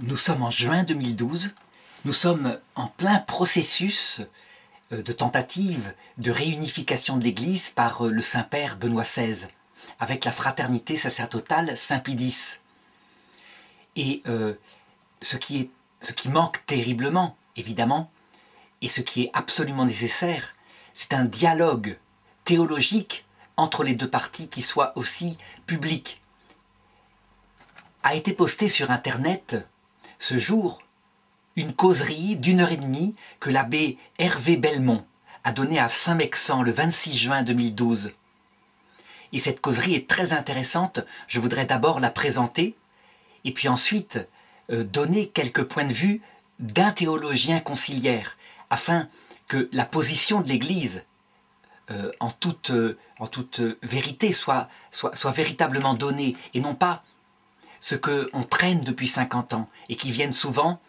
Nous sommes en juin 2012, nous sommes en plein processus euh, de tentative de réunification de l'Église par euh, le Saint-Père Benoît XVI, avec la fraternité sacerdotale Saint-Pie Et euh, ce, qui est, ce qui manque terriblement, évidemment, et ce qui est absolument nécessaire, c'est un dialogue théologique entre les deux parties qui soit aussi public. A été posté sur Internet ce jour une causerie d'une heure et demie que l'abbé Hervé Belmont a donnée à Saint-Mexan le 26 juin 2012. Et cette causerie est très intéressante. Je voudrais d'abord la présenter et puis ensuite euh, donner quelques points de vue d'un théologien conciliaire afin que la position de l'Église euh, en, toute, euh, vérité soit véritablement donnée et non pas ce qu'on traîne depuis 50 ans et qui viennent souvent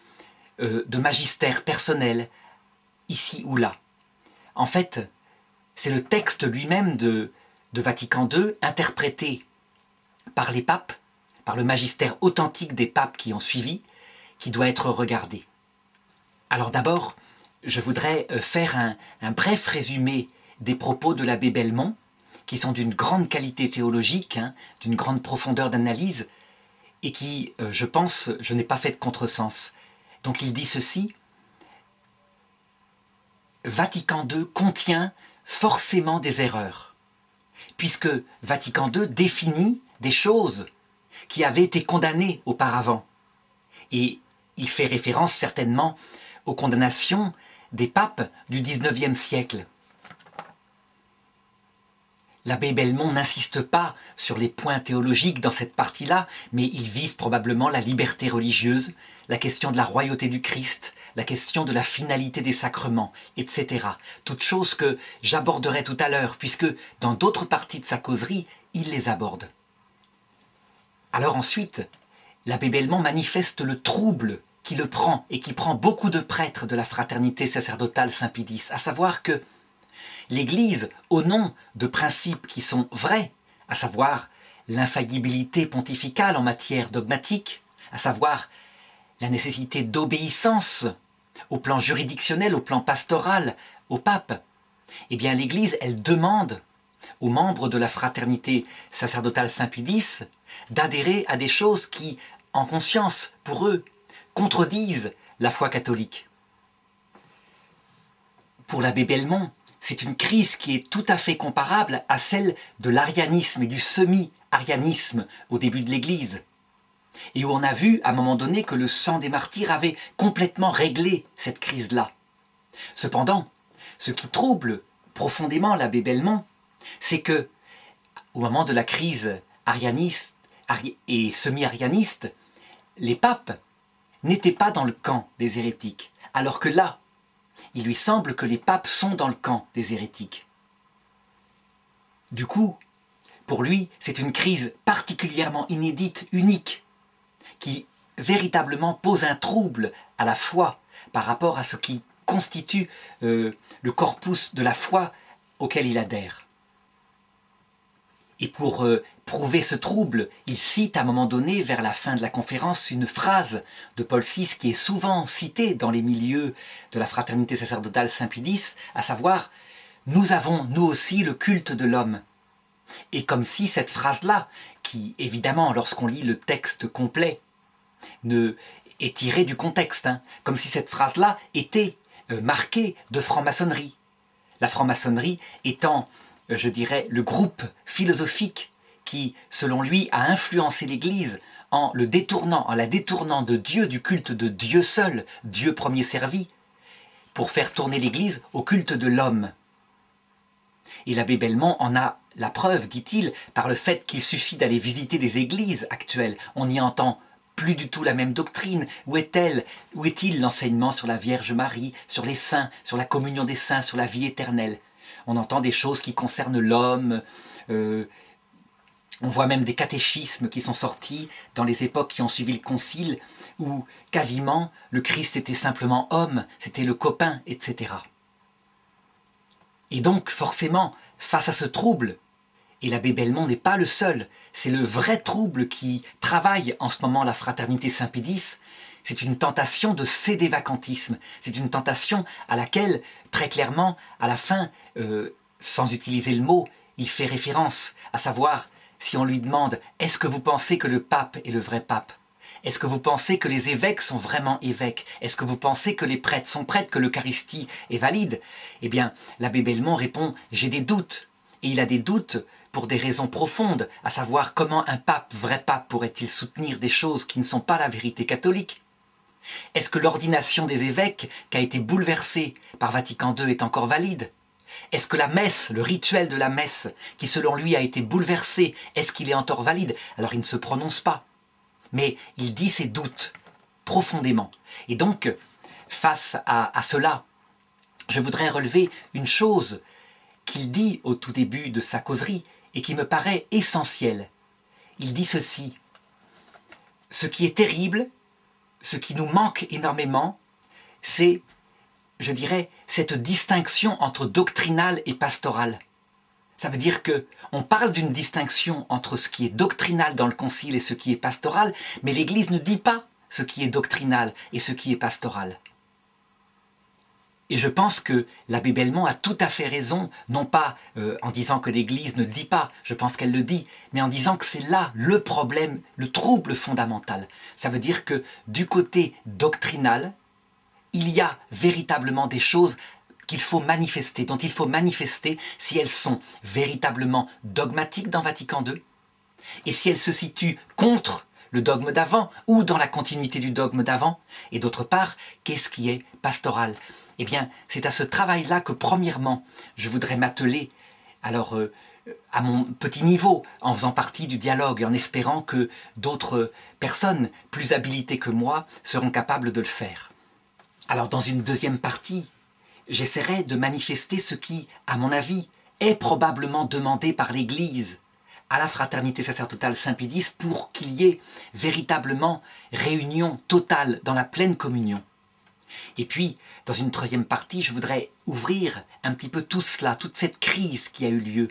euh, de magistère personnel, ici ou là. En fait, c'est le texte lui-même de, de Vatican II, interprété par les papes, par le magistère authentique des papes qui ont suivi, qui doit être regardé. Alors d'abord, je voudrais euh, faire un, bref résumé des propos de l'abbé Belmont, qui sont d'une grande qualité théologique, hein, d'une grande profondeur d'analyse, et qui, euh, je pense, je n'ai pas fait de contresens. Donc il dit ceci, Vatican II contient forcément des erreurs, puisque Vatican II définit des choses qui avaient été condamnées auparavant. Et il fait référence certainement aux condamnations des papes du XIXe siècle. L'abbé Belmont n'insiste pas sur les points théologiques dans cette partie-là, mais il vise probablement la liberté religieuse, la question de la royauté du Christ, la question de la finalité des sacrements, etc. Toutes choses que j'aborderai tout à l'heure, puisque dans d'autres parties de sa causerie, il les aborde. Alors ensuite, l'abbé Belmont manifeste le trouble qui le prend et qui prend beaucoup de prêtres de la fraternité sacerdotale Saint-Pédis, à savoir que l'Église, au nom de principes qui sont vrais, à savoir l'infaillibilité pontificale en matière dogmatique, à savoir la nécessité d'obéissance au plan juridictionnel, au plan pastoral, au pape, eh bien l'Église, elle demande aux membres de la fraternité sacerdotale Saint-Pédis d'adhérer à des choses qui, en conscience, pour eux, contredisent la foi catholique. Pour l'abbé Belmont, c'est une crise qui est tout à fait comparable à celle de l'arianisme et du semi-arianisme au début de l'Église. Et où on a vu à un moment donné que le sang des martyrs avait complètement réglé cette crise-là. Cependant, ce qui trouble profondément l'abbé Belmont, c'est que, au moment de la crise arianiste et semi-arianiste, les papes n'étaient pas dans le camp des hérétiques, alors que là, il lui semble que les papes sont dans le camp des hérétiques. Du coup, pour lui, c'est une crise particulièrement inédite, unique, qui véritablement pose un trouble à la foi par rapport à ce qui constitue euh, le corpus de la foi auquel il adhère. Et pour euh, prouver ce trouble, il cite à un moment donné, vers la fin de la conférence, une phrase de Paul VI qui est souvent citée dans les milieux de la fraternité sacerdotale Saint-Pédis, à savoir Nous avons, nous aussi, le culte de l'homme. Et comme si cette phrase-là, qui évidemment, lorsqu'on lit le texte complet, ne est tirée du contexte, hein, comme si cette phrase-là était euh, marquée de franc-maçonnerie. La franc-maçonnerie étant, je dirais, le groupe philosophique qui, selon lui, a influencé l'Église en le détournant, en la détournant de Dieu, du culte de Dieu seul, Dieu premier servi, pour faire tourner l'Église au culte de l'homme. Et l'abbé Belmont en a la preuve, dit-il, par le fait qu'il suffit d'aller visiter des églises actuelles. On y entend plus du tout la même doctrine. Où est-elle? Où est-il l'enseignement sur la Vierge Marie, sur les saints, sur la communion des saints, sur la vie éternelle? On entend des choses qui concernent l'homme, euh, on voit même des catéchismes qui sont sortis dans les époques qui ont suivi le concile, où quasiment le Christ était simplement homme, c'était le copain, etc. Et donc forcément, face à ce trouble, Et l'abbé Belmont n'est pas le seul. C'est le vrai trouble qui travaille en ce moment la fraternité Saint-Pédis. C'est une tentation de céder vacantisme. C'est une tentation à laquelle, très clairement, à la fin, euh, sans utiliser le mot, il fait référence, à savoir, si on lui demande Est-ce que vous pensez que le pape est le vrai pape? Est-ce que vous pensez que les évêques sont vraiment évêques? Est-ce que vous pensez que les prêtres sont prêtres, que l'Eucharistie est valide? Eh bien, l'abbé Belmont répond J'ai des doutes. Et il a des doutes pour des raisons profondes, à savoir comment un pape, vrai pape, pourrait-il soutenir des choses qui ne sont pas la vérité catholique? Est-ce que l'ordination des évêques, qui a été bouleversée par Vatican II, est encore valide? Est-ce que la messe, le rituel de la messe, qui selon lui a été bouleversé, est-ce qu'il est encore valide? Alors il ne se prononce pas. Mais il dit ses doutes profondément. Et donc, face à, cela, je voudrais relever une chose qu'il dit au tout début de sa causerie et qui me paraît essentielle. Il dit ceci. Ce qui est terrible, ce qui nous manque énormément, c'est je dirais, cette distinction entre doctrinal et pastoral. Ça veut dire que on parle d'une distinction entre ce qui est doctrinal dans le concile et ce qui est pastoral, mais l'Église ne dit pas ce qui est doctrinal et ce qui est pastoral. Et je pense que l'abbé Belmont a tout à fait raison, non pas euh, en disant que l'Église ne le dit pas, je pense qu'elle le dit, mais en disant que c'est là le problème, le trouble fondamental. Ça veut dire que du côté doctrinal, il y a véritablement des choses qu'il faut manifester, dont il faut manifester si elles sont véritablement dogmatiques dans Vatican II, et si elles se situent contre le dogme d'avant ou dans la continuité du dogme d'avant, et d'autre part, qu'est-ce qui est pastoral? Eh bien, c'est à ce travail-là que, premièrement, je voudrais m'atteler, alors, euh, à mon petit niveau, en faisant partie du dialogue et en espérant que d'autres personnes plus habilitées que moi seront capables de le faire. Alors dans une deuxième partie, j'essaierai de manifester ce qui, à mon avis, est probablement demandé par l'Église à la fraternité sacerdotale Saint-Pédis pour qu'il y ait véritablement réunion totale dans la pleine communion. Et puis, dans une troisième partie, je voudrais ouvrir un petit peu tout cela, toute cette crise qui a eu lieu,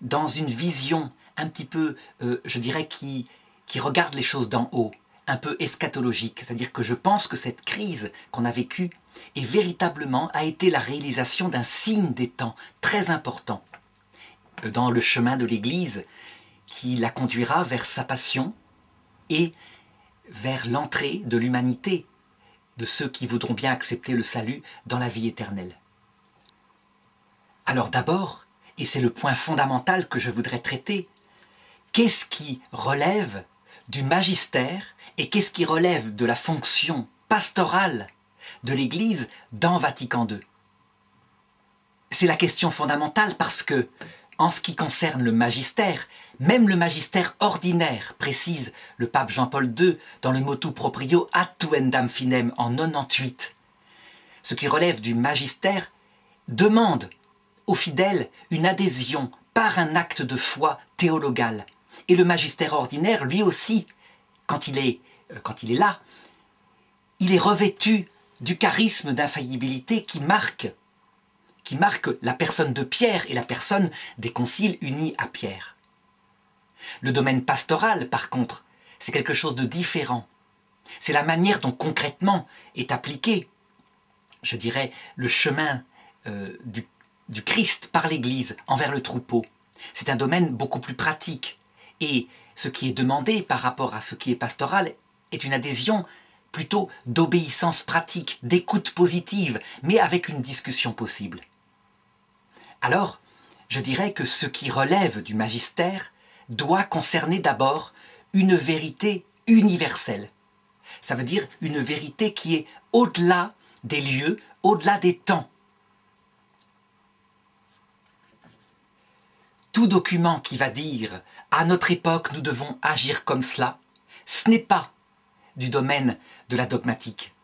dans une vision un petit peu, euh, je dirais, qui, qui regarde les choses d'en haut, un peu eschatologique, c'est-à-dire que je pense que cette crise qu'on a vécue est véritablement a été la réalisation d'un signe des temps très important euh, dans le chemin de l'Église qui la conduira vers sa passion et vers l'entrée de l'humanité, de ceux qui voudront bien accepter le salut dans la vie éternelle. Alors d'abord, et c'est le point fondamental que je voudrais traiter, qu'est-ce qui relève du magistère et qu'est-ce qui relève de la fonction pastorale de l'Église dans Vatican II C'est la question fondamentale parce que, en ce qui concerne le magistère, même le magistère ordinaire, précise le pape Jean-Paul II dans le motu proprio Atuendam Finem en 98, ce qui relève du magistère demande aux fidèles une adhésion par un acte de foi théologal. Et le magistère ordinaire, lui aussi, quand il est euh, là, il est revêtu du charisme d'infaillibilité qui marque la personne de Pierre et la personne des conciles unis à Pierre. Le domaine pastoral, par contre, c'est quelque chose de différent. C'est la manière dont concrètement est appliqué, je dirais, le chemin euh, du, du Christ par l'Église envers le troupeau. C'est un domaine beaucoup plus pratique. Et ce qui est demandé par rapport à ce qui est pastoral est une adhésion plutôt d'obéissance pratique, d'écoute positive, mais avec une discussion possible. Alors, je dirais que ce qui relève du magistère doit concerner d'abord une vérité universelle. Ça veut dire une vérité qui est au-delà des lieux, au-delà des temps. Tout document qui va dire à notre époque nous devons agir comme cela, ce n'est pas du domaine de la dogmatique.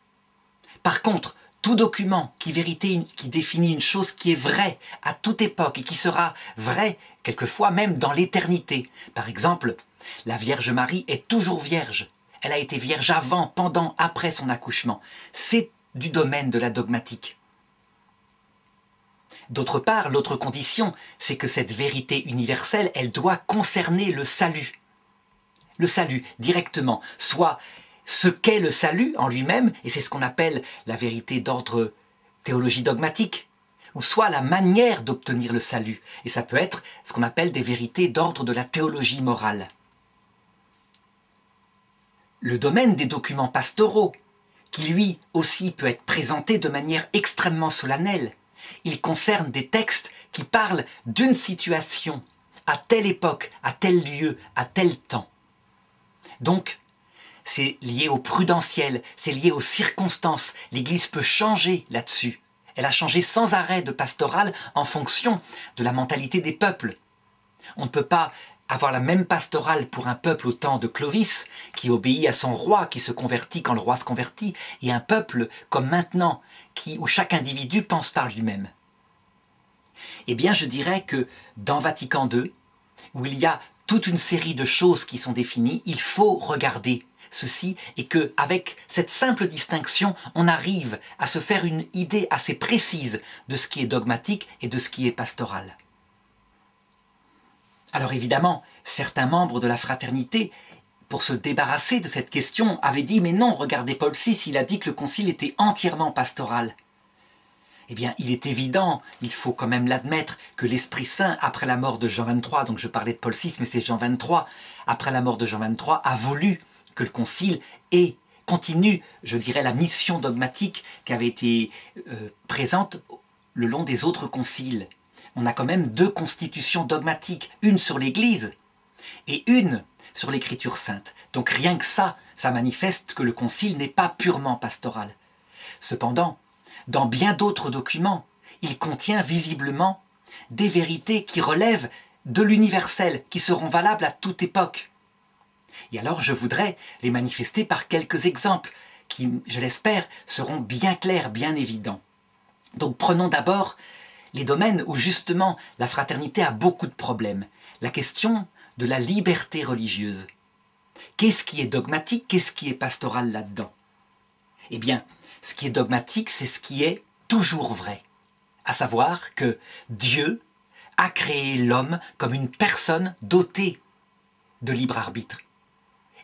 Par contre, tout document qui, définit une chose qui est vraie à toute époque et qui sera vraie quelquefois même dans l'éternité. Par exemple, la Vierge Marie est toujours vierge. Elle a été vierge avant, pendant, après son accouchement. C'est du domaine de la dogmatique. D'autre part, l'autre condition, c'est que cette vérité universelle, elle doit concerner le salut. Le salut, directement, soit ce qu'est le salut en lui-même, et c'est ce qu'on appelle la vérité d'ordre théologie dogmatique, soit la manière d'obtenir le salut, et ça peut être ce qu'on appelle des vérités d'ordre de la théologie morale. Le domaine des documents pastoraux, qui lui aussi peut être présenté de manière extrêmement solennelle, il concerne des textes qui parlent d'une situation à telle époque, à tel lieu, à tel temps. Donc, c'est lié au prudentiel, c'est lié aux circonstances. L'Église peut changer là-dessus. Elle a changé sans arrêt de pastoral en fonction de la mentalité des peuples. On ne peut pas avoir la même pastorale pour un peuple au temps de Clovis, qui obéit à son roi, qui se convertit quand le roi se convertit, et un peuple comme maintenant, où chaque individu pense par lui-même. Eh bien, je dirais que dans Vatican II, où il y a toute une série de choses qui sont définies, il faut regarder ceci et que avec cette simple distinction, on arrive à se faire une idée assez précise de ce qui est dogmatique et de ce qui est pastoral. Alors évidemment, certains membres de la fraternité, pour se débarrasser de cette question, avaient dit mais non, regardez Paul VI, il a dit que le concile était entièrement pastoral. Eh bien, il est évident, il faut quand même l'admettre, que l'Esprit Saint, après la mort de Jean XXIII, donc je parlais de Paul VI, mais c'est Jean XXIII, après la mort de Jean XXIII, a voulu que le Concile ait, continue, je dirais, la mission dogmatique qui avait été euh, présente le long des autres conciles. On a quand même deux constitutions dogmatiques, une sur l'Église et une sur l'Écriture sainte. Donc rien que ça, ça manifeste que le Concile n'est pas purement pastoral. Cependant, dans bien d'autres documents, il contient visiblement des vérités qui relèvent de l'universel, qui seront valables à toute époque. Et alors je voudrais les manifester par quelques exemples qui, je l'espère, seront bien clairs, bien évidents. Donc prenons d'abord les domaines où justement la fraternité a beaucoup de problèmes. La question de la liberté religieuse. Qu'est-ce qui est dogmatique, qu'est-ce qui est pastoral là-dedans? Eh bien, ce qui est dogmatique, c'est ce qui est toujours vrai. À savoir que Dieu a créé l'homme comme une personne dotée de libre arbitre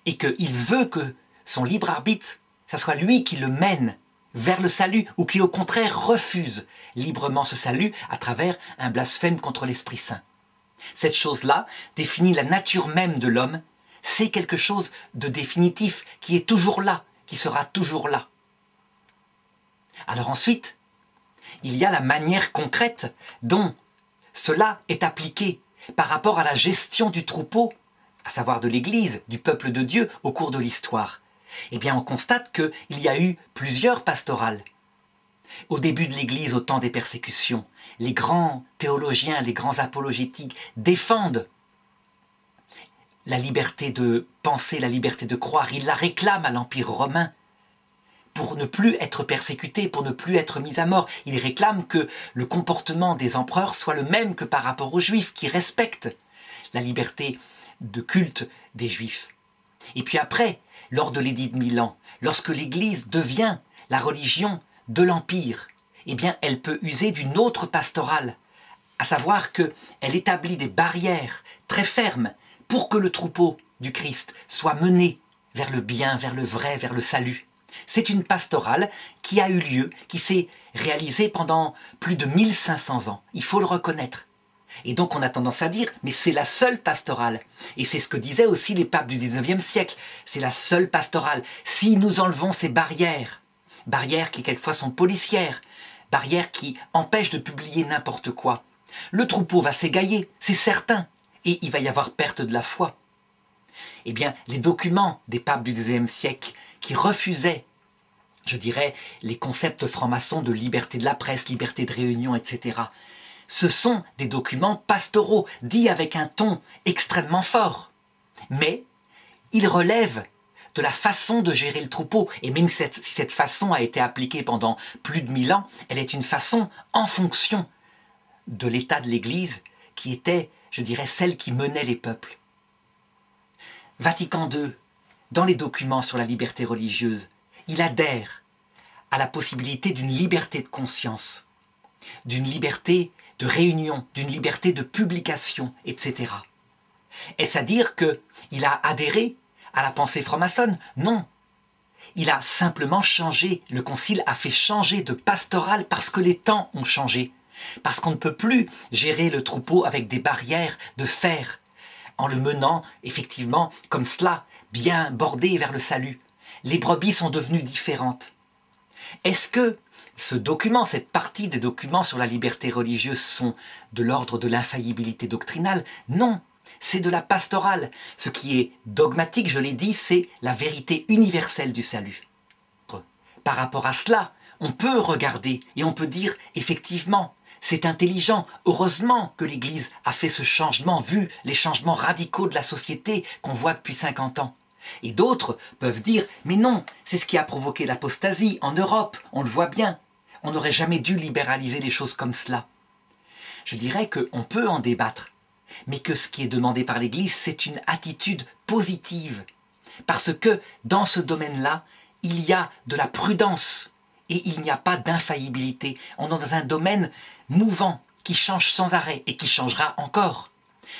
et qu'il veut que son libre arbitre, ça soit lui qui le mène vers le salut, ou qui au contraire refuse librement ce salut à travers un blasphème contre l'Esprit Saint. Cette chose-là définit la nature même de l'homme, c'est quelque chose de définitif, qui est toujours là, qui sera toujours là. Alors ensuite, il y a la manière concrète dont cela est appliqué par rapport à la gestion du troupeau à savoir de l'Église, du peuple de Dieu, au cours de l'histoire Eh bien, on constate qu'il y a eu plusieurs pastorales. Au début de l'Église, au temps des persécutions, les grands théologiens, les grands apologétiques défendent la liberté de penser, la liberté de croire. Ils la réclament à l'Empire romain pour ne plus être persécutés, pour ne plus être mis à mort. Ils réclament que le comportement des empereurs soit le même que par rapport aux Juifs, qui respectent la liberté de culte des Juifs. Et puis après, lors de l'édit de Milan, lorsque l'Église devient la religion de l'Empire, eh bien, elle peut user d'une autre pastorale, à savoir qu'elle établit des barrières très fermes pour que le troupeau du Christ soit mené vers le bien, vers le vrai, vers le salut. C'est une pastorale qui a eu lieu, qui s'est réalisée pendant plus de 1500 ans. Il faut le reconnaître. Et donc on a tendance à dire, mais c'est la seule pastorale. Et c'est ce que disaient aussi les papes du 19e siècle. C'est la seule pastorale. Si nous enlevons ces barrières, barrières qui quelquefois sont policières, barrières qui empêchent de publier n'importe quoi, le troupeau va s'égailler, c'est certain, et il va y avoir perte de la foi. Eh bien, les documents des papes du 19e siècle qui refusaient, je dirais, les concepts francs-maçons de liberté de la presse, liberté de réunion, etc., ce sont des documents pastoraux, dits avec un ton extrêmement fort. Mais ils relèvent de la façon de gérer le troupeau. Et même si cette, façon a été appliquée pendant plus de mille ans, elle est une façon en fonction de l'état de l'Église qui était, je dirais, celle qui menait les peuples. Vatican II, dans les documents sur la liberté religieuse, il adhère à la possibilité d'une liberté de conscience d'une liberté de réunion, d'une liberté de publication, etc. Est-ce à dire qu'il a adhéré à la pensée franc-maçonne? Non. Il a simplement changé, le concile a fait changer de pastoral parce que les temps ont changé. Parce qu'on ne peut plus gérer le troupeau avec des barrières de fer, en le menant effectivement comme cela, bien bordé vers le salut. Les brebis sont devenues différentes. Est-ce que ce document, cette partie des documents sur la liberté religieuse sont de l'ordre de l'infaillibilité doctrinale Non, c'est de la pastorale. Ce qui est dogmatique, je l'ai dit, c'est la vérité universelle du salut. Par rapport à cela, on peut regarder et on peut dire effectivement, c'est intelligent, heureusement que l'Église a fait ce changement, vu les changements radicaux de la société qu'on voit depuis 50 ans. Et d'autres peuvent dire, mais non, c'est ce qui a provoqué l'apostasie en Europe, on le voit bien. On n'aurait jamais dû libéraliser les choses comme cela. Je dirais qu'on peut en débattre, mais que ce qui est demandé par l'Église, c'est une attitude positive. Parce que dans ce domaine-là, il y a de la prudence et il n'y a pas d'infaillibilité. On est dans un domaine mouvant qui change sans arrêt et qui changera encore.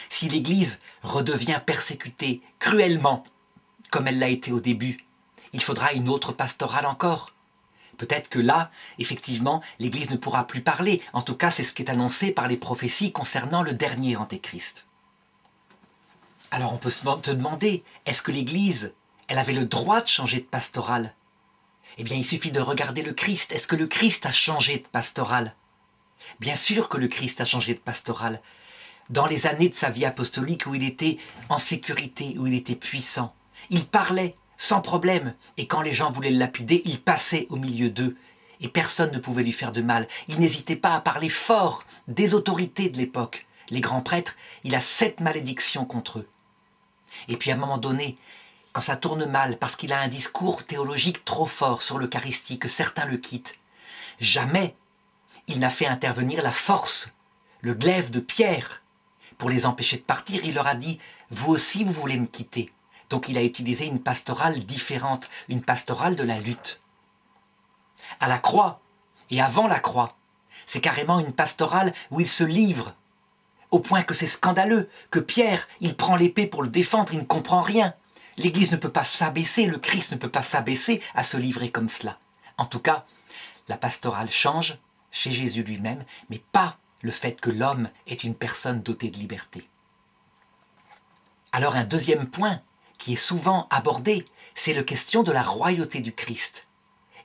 Si l'Église redevient persécutée cruellement, comme elle l'a été au début, il faudra une autre pastorale encore. Peut-être que là, effectivement, l'Église ne pourra plus parler. En tout cas, c'est ce qui est annoncé par les prophéties concernant le dernier Antéchrist. Alors on peut se demander, est-ce que l'Église, elle avait le droit de changer de pastoral Eh bien, il suffit de regarder le Christ. Est-ce que le Christ a changé de pastoral Bien sûr que le Christ a changé de pastoral. Dans les années de sa vie apostolique où il était en sécurité, où il était puissant, il parlait sans problème, et quand les gens voulaient le lapider, il passait au milieu d'eux, et personne ne pouvait lui faire de mal. Il n'hésitait pas à parler fort des autorités de l'époque. Les grands prêtres, il a sept malédictions contre eux. Et puis à un moment donné, quand ça tourne mal, parce qu'il a un discours théologique trop fort sur l'Eucharistie, que certains le quittent, jamais il n'a fait intervenir la force, le glaive de Pierre. Pour les empêcher de partir, il leur a dit Vous aussi, vous voulez me quitter. Donc il a utilisé une pastorale différente, une pastorale de la lutte. À la croix, et avant la croix, c'est carrément une pastorale où il se livre, au point que c'est scandaleux, que Pierre, il prend l'épée pour le défendre, il ne comprend rien. L'Église ne peut pas s'abaisser, le Christ ne peut pas s'abaisser à se livrer comme cela. En tout cas, la pastorale change chez Jésus lui-même, mais pas le fait que l'homme est une personne dotée de liberté. Alors un deuxième point qui est souvent abordé, c'est la question de la royauté du Christ.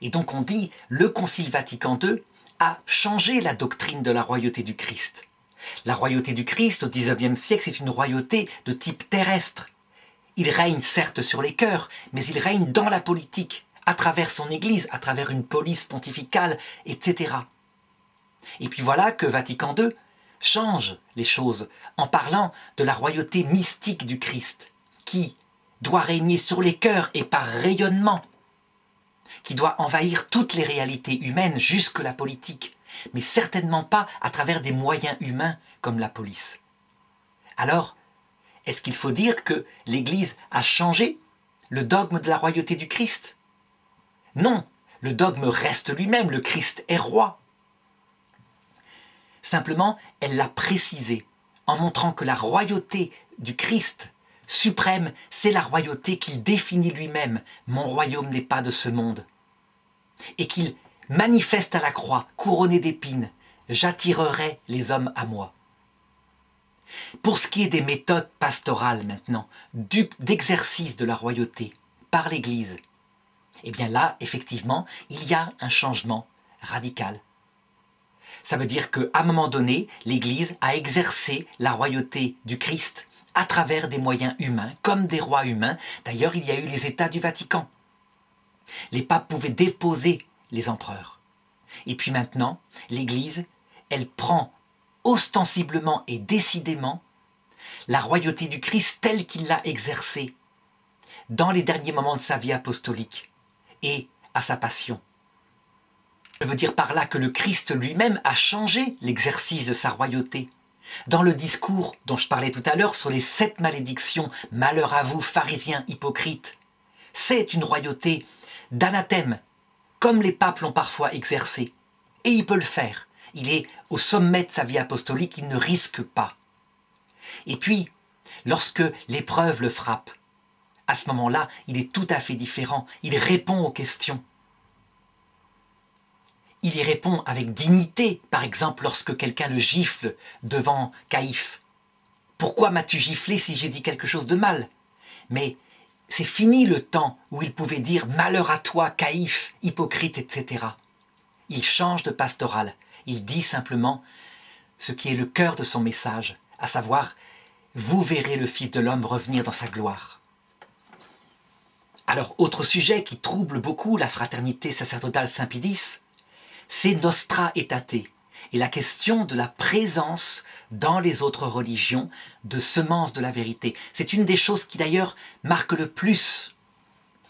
Et donc on dit, le Concile Vatican II a changé la doctrine de la royauté du Christ. La royauté du Christ au XIXe siècle, c'est une royauté de type terrestre. Il règne certes sur les cœurs, mais il règne dans la politique, à travers son Église, à travers une police pontificale, etc. Et puis voilà que Vatican II change les choses en parlant de la royauté mystique du Christ, qui doit régner sur les cœurs et par rayonnement, qui doit envahir toutes les réalités humaines jusque la politique, mais certainement pas à travers des moyens humains comme la police. Alors, est-ce qu'il faut dire que l'Église a changé le dogme de la royauté du Christ? Non, le dogme reste lui-même, le Christ est roi. Simplement, elle l'a précisé en montrant que la royauté du Christ suprême, c'est la royauté qu'il définit lui-même. Mon royaume n'est pas de ce monde. Et qu'il manifeste à la croix, couronné d'épines, j'attirerai les hommes à moi. Pour ce qui est des méthodes pastorales maintenant, d'exercice de la royauté par l'Église, eh bien là, effectivement, il y a un changement radical. Ça veut dire qu'à un moment donné, l'Église a exercé la royauté du Christ à travers des moyens humains, comme des rois humains. D'ailleurs, il y a eu les États du Vatican. Les papes pouvaient déposer les empereurs. Et puis maintenant, l'Église, elle prend ostensiblement et décidément la royauté du Christ telle qu'il l'a exercée dans les derniers moments de sa vie apostolique et à sa passion. Je veux dire par là que le Christ lui-même a changé l'exercice de sa royauté. Dans le discours dont je parlais tout à l'heure sur les sept malédictions, malheur à vous, pharisiens hypocrites, c'est une royauté d'anathème, comme les papes l'ont parfois exercé. Et il peut le faire. il est au sommet de sa vie apostolique, il ne risque pas. Et puis, lorsque l'épreuve le frappe, à ce moment-là, il est tout à fait différent. Il répond aux questions. Il y répond avec dignité, par exemple lorsque quelqu'un le gifle devant Caïphe. Pourquoi m'as-tu giflé si j'ai dit quelque chose de mal? Mais c'est fini le temps où il pouvait dire Malheur à toi, Caïphe, hypocrite, etc. Il change de pastoral. Il dit simplement ce qui est le cœur de son message, à savoir Vous verrez le Fils de l'homme revenir dans sa gloire. Alors, autre sujet qui trouble beaucoup la fraternité sacerdotale Saint-Pédis, c'est Nostra Aetate et la question de la présence dans les autres religions de semences de la vérité. C'est une des choses qui d'ailleurs marque le plus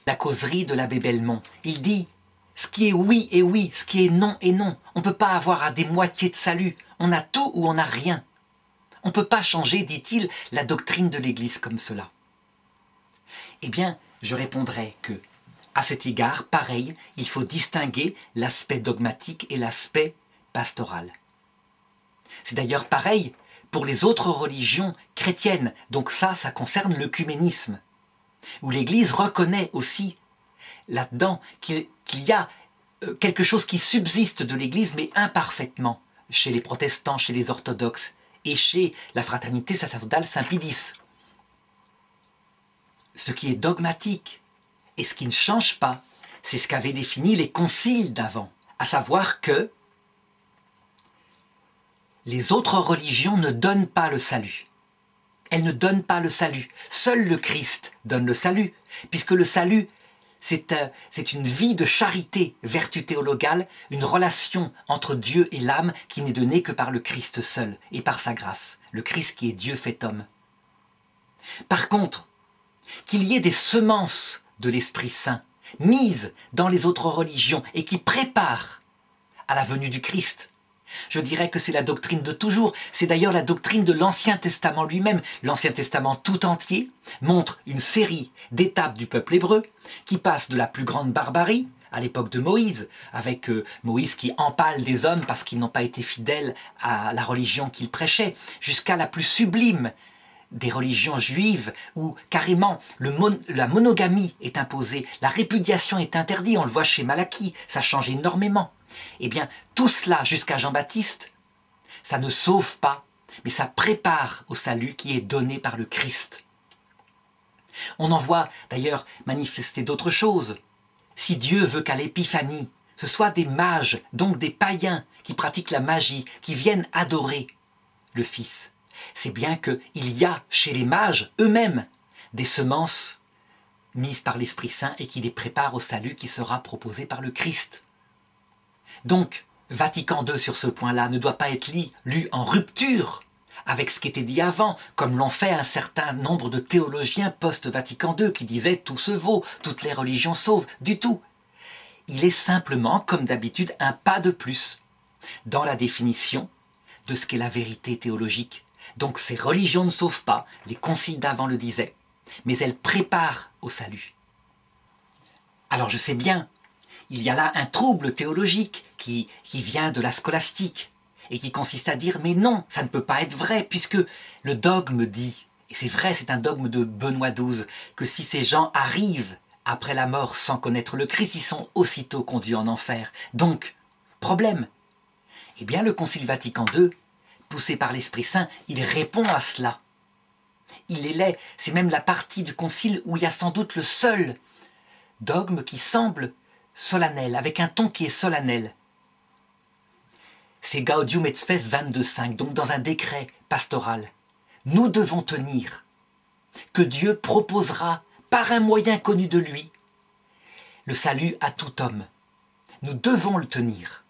la causerie de l'abbé Belmont. Il dit ce qui est oui est oui, ce qui est non est non. On ne peut pas avoir à des moitiés de salut. On a tout ou on n'a rien. On ne peut pas changer, dit-il, la doctrine de l'Église comme cela. Eh bien, je répondrai que, à cet égard, pareil, il faut distinguer l'aspect dogmatique et l'aspect pastoral. C'est d'ailleurs pareil pour les autres religions chrétiennes, donc ça, ça concerne l'œcuménisme, où l'Église reconnaît aussi là-dedans qu'il y a euh, quelque chose qui subsiste de l'Église, mais imparfaitement, chez les protestants, chez les orthodoxes et chez la fraternité sacerdotale Saint-Pédis ce qui est dogmatique et ce qui ne change pas, c'est ce qu'avaient défini les conciles d'avant, à savoir que les autres religions ne donnent pas le salut. Elles ne donnent pas le salut. Seul le Christ donne le salut, puisque le salut, c'est euh, une vie de charité, vertu théologale, une relation entre Dieu et l'âme qui n'est donnée que par le Christ seul et par sa grâce, le Christ qui est Dieu fait homme. Par contre, qu'il y ait des semences de l'Esprit Saint mises dans les autres religions et qui préparent à la venue du Christ. Je dirais que c'est la doctrine de toujours, c'est d'ailleurs la doctrine de l'Ancien Testament lui-même. L'Ancien Testament tout entier montre une série d'étapes du peuple hébreu qui passe de la plus grande barbarie, à l'époque de Moïse, avec euh, Moïse qui empale des hommes parce qu'ils n'ont pas été fidèles à la religion qu'il prêchait, jusqu'à la plus sublime des religions juives où carrément la monogamie est imposée, la répudiation est interdite, on le voit chez Malachie, ça change énormément. Eh bien, tout cela jusqu'à Jean-Baptiste, ça ne sauve pas, mais ça prépare au salut qui est donné par le Christ. On en voit d'ailleurs manifester d'autres choses. Si Dieu veut qu'à l'épiphanie, ce soit des mages, donc des païens, qui pratiquent la magie, qui viennent adorer le Fils, c'est bien qu'il y a chez les mages eux-mêmes des semences mises par l'Esprit Saint et qui les préparent au salut qui sera proposé par le Christ. Donc, Vatican II sur ce point-là ne doit pas être lu, en rupture avec ce qui était dit avant, comme l'ont fait un certain nombre de théologiens post-Vatican II qui disaient tout se vaut, toutes les religions sauvent, du tout. Il est simplement, comme d'habitude, un pas de plus dans la définition de ce qu'est la vérité théologique donc ces religions ne sauvent pas, les conciles d'avant le disaient, mais elles préparent au salut. Alors je sais bien, il y a là un trouble théologique qui, vient de la scolastique et qui consiste à dire mais non, ça ne peut pas être vrai puisque le dogme dit, et c'est vrai, c'est un dogme de Benoît XII, que si ces gens arrivent après la mort sans connaître le Christ, ils sont aussitôt conduits en enfer. Donc, problème. Eh bien, le Concile Vatican II poussé par l'Esprit Saint, il répond à cela. Il est laid, c'est même la partie du concile où il y a sans doute le seul dogme qui semble solennel, avec un ton qui est solennel. C'est Gaudium et Spes 22.5, donc dans un décret pastoral. Nous devons tenir que Dieu proposera, par un moyen connu de lui, le salut à tout homme. Nous devons le tenir.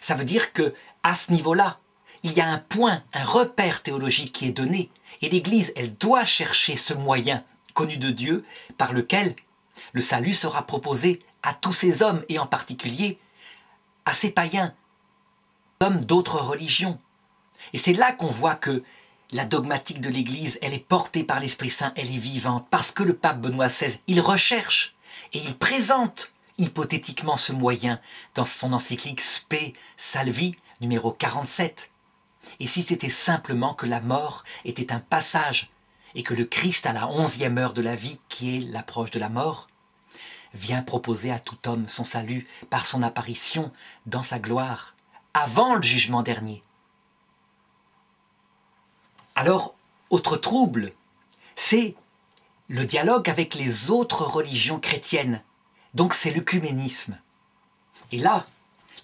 Ça veut dire que, à ce niveau-là, il y a un point, un repère théologique qui est donné, et l'Église, elle doit chercher ce moyen connu de Dieu par lequel le salut sera proposé à tous ces hommes, et en particulier à ces païens, hommes d'autres religions. Et c'est là qu'on voit que la dogmatique de l'Église, elle est portée par l'Esprit Saint, elle est vivante, parce que le pape Benoît XVI, il recherche et il présente hypothétiquement ce moyen dans son encyclique Spe Salvi, numéro 47. Et si c'était simplement que la mort était un passage et que le Christ à la onzième heure de la vie, qui est l'approche de la mort, vient proposer à tout homme son salut par son apparition dans sa gloire, avant le jugement dernier. Alors, autre trouble, c'est le dialogue avec les autres religions chrétiennes. Donc c'est l'œcuménisme. Et là,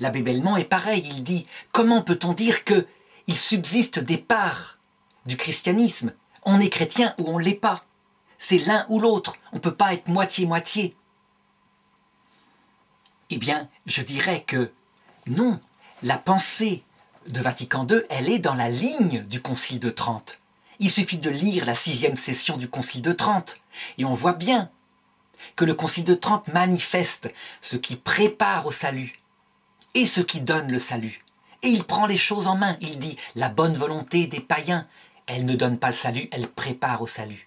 l'abbé Bellemont est pareil, il dit comment peut-on dire que il subsiste des parts du christianisme On est chrétien ou on ne l'est pas. C'est l'un ou l'autre, on ne peut pas être moitié-moitié. Eh bien, je dirais que non, la pensée de Vatican II, elle est dans la ligne du Concile de Trente. Il suffit de lire la sixième session du Concile de Trente, et on voit bien que le Concile de Trente manifeste ce qui prépare au salut et ce qui donne le salut. Et il prend les choses en main. Il dit la bonne volonté des païens, elle ne donne pas le salut, elle prépare au salut.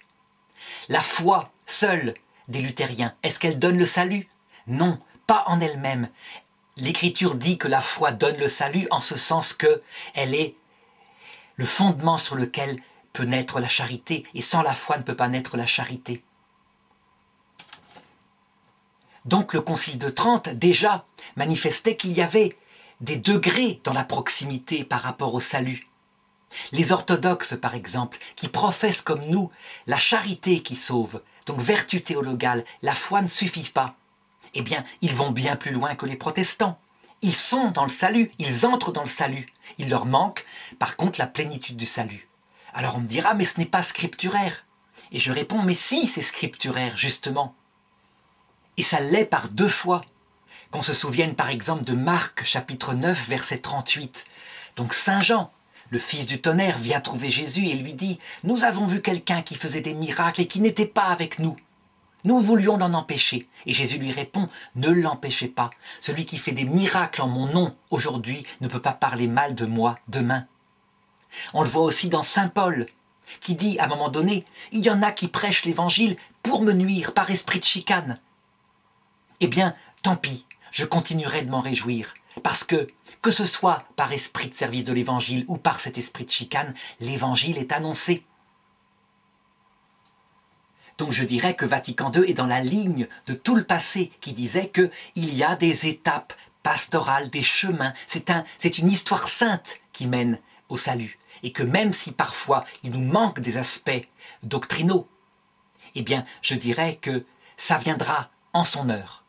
La foi seule des luthériens, est-ce qu'elle donne le salut? Non, pas en elle-même. L'Écriture dit que la foi donne le salut en ce sens que elle est le fondement sur lequel peut naître la charité, et sans la foi ne peut pas naître la charité. Donc le Concile de Trente, déjà, manifestait qu'il y avait des degrés dans la proximité par rapport au salut. Les orthodoxes, par exemple, qui professent comme nous la charité qui sauve, donc vertu théologale, la foi ne suffit pas. Eh bien, ils vont bien plus loin que les protestants. Ils sont dans le salut, ils entrent dans le salut. Il leur manque, par contre, la plénitude du salut. Alors on me dira, mais ce n'est pas scripturaire. Et je réponds, mais si, c'est scripturaire, justement. Et ça l'est par deux fois. Qu'on se souvienne par exemple de Marc chapitre 9 verset 38. Donc Saint Jean, le fils du tonnerre, vient trouver Jésus et lui dit, Nous avons vu quelqu'un qui faisait des miracles et qui n'était pas avec nous. Nous voulions l'en empêcher. Et Jésus lui répond, Ne l'empêchez pas. Celui qui fait des miracles en mon nom aujourd'hui ne peut pas parler mal de moi demain. On le voit aussi dans Saint Paul, qui dit à un moment donné, Il y en a qui prêchent l'Évangile pour me nuire par esprit de chicane. Eh bien, tant pis, je continuerai de m'en réjouir, parce que, que ce soit par esprit de service de l'Évangile ou par cet esprit de chicane, l'Évangile est annoncé. Donc je dirais que Vatican II est dans la ligne de tout le passé qui disait qu'il y a des étapes pastorales, des chemins. C'est un, une histoire sainte qui mène au salut. Et que même si parfois il nous manque des aspects doctrinaux, eh bien je dirais que ça viendra en son heure.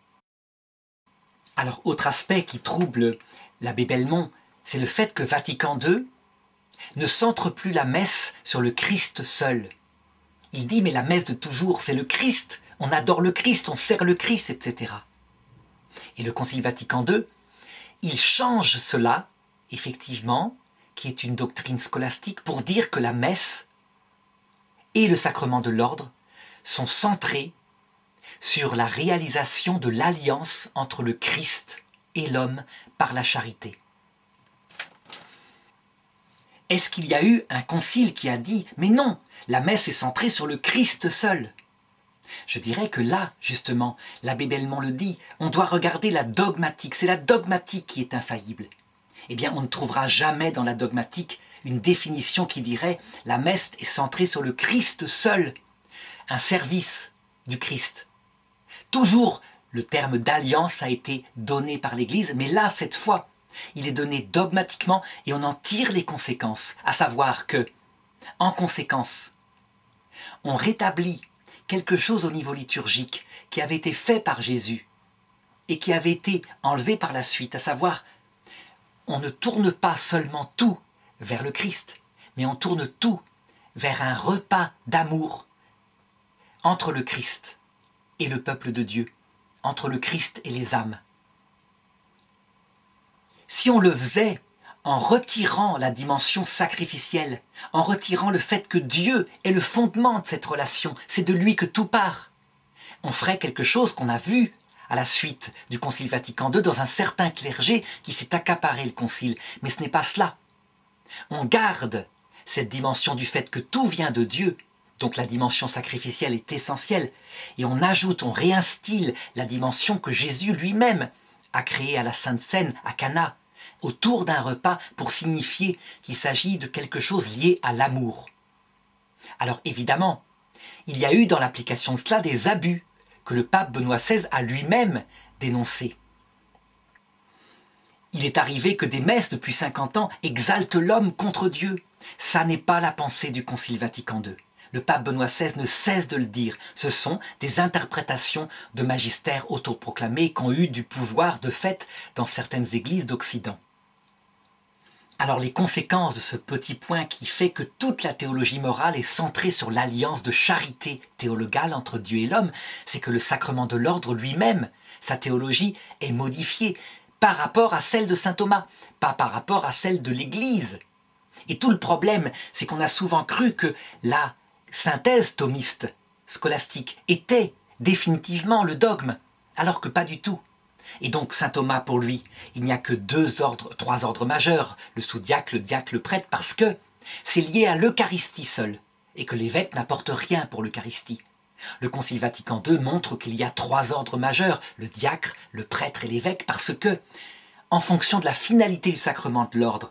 Alors, autre aspect qui trouble l'abbé Belmont, c'est le fait que Vatican II ne centre plus la messe sur le Christ seul. Il dit, mais la messe de toujours, c'est le Christ. On adore le Christ, on sert le Christ, etc. Et le Concile Vatican II, il change cela, effectivement, qui est une doctrine scolastique, pour dire que la messe et le sacrement de l'ordre sont centrés sur la réalisation de l'alliance entre le Christ et l'homme par la charité. Est-ce qu'il y a eu un concile qui a dit Mais non, la messe est centrée sur le Christ seul? Je dirais que là, justement, l'abbé Belmont le dit, on doit regarder la dogmatique, c'est la dogmatique qui est infaillible. Eh bien, on ne trouvera jamais dans la dogmatique une définition qui dirait la messe est centrée sur le Christ seul, un service du Christ. Toujours le terme d'alliance a été donné par l'Église, mais là, cette fois, il est donné dogmatiquement et on en tire les conséquences, à savoir que, en conséquence, on rétablit quelque chose au niveau liturgique qui avait été fait par Jésus et qui avait été enlevé par la suite, à savoir, on ne tourne pas seulement tout vers le Christ, mais on tourne tout vers un repas d'amour entre le Christ le peuple de Dieu, entre le Christ et les âmes. Si on le faisait en retirant la dimension sacrificielle, en retirant le fait que Dieu est le fondement de cette relation, c'est de lui que tout part, on ferait quelque chose qu'on a vu à la suite du Concile Vatican II dans un certain clergé qui s'est accaparé le Concile. Mais ce n'est pas cela. On garde cette dimension du fait que tout vient de Dieu donc la dimension sacrificielle est essentielle. Et on ajoute, on réinstille la dimension que Jésus lui-même a créée à la Sainte Seine, à Cana. autour d'un repas pour signifier qu'il s'agit de quelque chose lié à l'amour. Alors évidemment, il y a eu dans l'application de cela des abus que le pape Benoît XVI a lui-même dénoncés. Il est arrivé que des messes depuis 50 ans exaltent l'homme contre Dieu. Ça n'est pas la pensée du Concile Vatican II. Le pape Benoît XVI ne cesse de le dire. Ce sont des interprétations de magistères autoproclamés qui ont eu du pouvoir de fait dans certaines églises d'Occident. Alors les conséquences de ce petit point qui fait que toute la théologie morale est centrée sur l'alliance de charité théologale entre Dieu et l'homme, c'est que le sacrement de l'ordre lui-même, sa théologie, est modifiée par rapport à celle de Saint Thomas, pas par rapport à celle de l'Église. Et tout le problème, c'est qu'on a souvent cru que la synthèse thomiste, scolastique, était définitivement le dogme, alors que pas du tout. Et donc saint Thomas, pour lui, il n'y a que deux ordres, trois ordres majeurs, le sous-diacre, le diacre, le prêtre, parce que c'est lié à l'Eucharistie seule, et que l'évêque n'apporte rien pour l'Eucharistie. Le Concile Vatican II montre qu'il y a trois ordres majeurs, le diacre, le prêtre et l'évêque, parce que, en fonction de la finalité du sacrement de l'ordre,